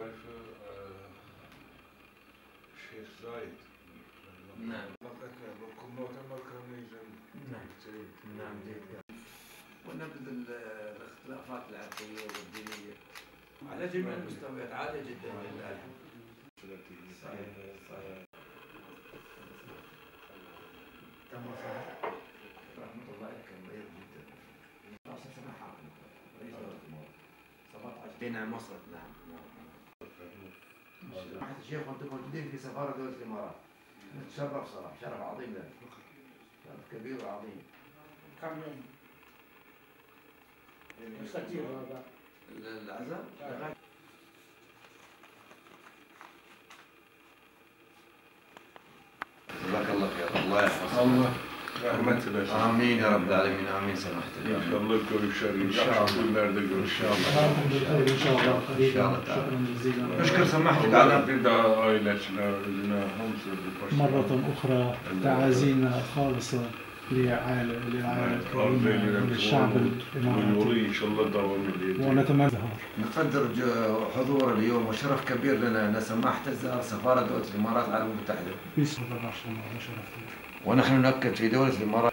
تعرف الشيخ زايد نعم. كنا نيجان نعم نعم جيد ونبذ ال- الاختلافات العرقية والدينية. على جميع المستويات عالية جدا لله الحمد صحيح. صحيح تم صحيح؟ رحمة الله عليك مبين جدا. حاكم رئيس الإمارات 17 نعم وصلت نعم نعم. سماحة الشيخ وأنتم موجودين في سفارة دولة الإمارات. نتشرف صراحة شرف عظيم لنا شرف كبير وعظيم. كم يوم؟ مستطيع هذا العزاء جزاك الله خير الله يحفظك. الله. Rahmet eylesin. امين يا رب العالمين امين سماحة الشيخ İnşallah görüşer. İnşallah. Günlerde شاء الله إن شاء الله تعالى. شكرا جزيلا نشكر سماحتك على Allah bir daha ailesine, özüne, hamsızı başına. مرة أخرى تعازينا خالصة لعائلة yolu الإماراتي inşallah. ونتمنى الظهور نقدر حضور اليوم وشرف كبير لنا ان سماحة تزار سفارة دولة الامارات العربية المتحدة بس الله شرف ونحن نؤكد في دولة الامارات